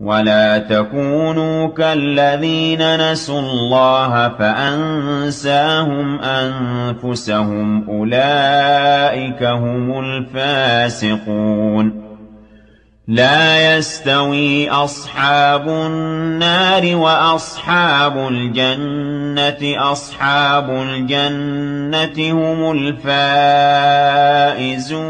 وَلَا تَكُونُوا كَالَّذِينَ نَسُوا اللَّهَ فَأَنسَاهُمْ أَنفُسَهُمْ ۚ أُولَٰئِكَ هُمُ الْفَاسِقُونَ لَا يَسْتَوِي أَصْحَابُ النَّارِ وَأَصْحَابُ الْجَنَّةِ ۚ أَصْحَابُ الْجَنَّةِ هُمُ الْفَائِزُونَ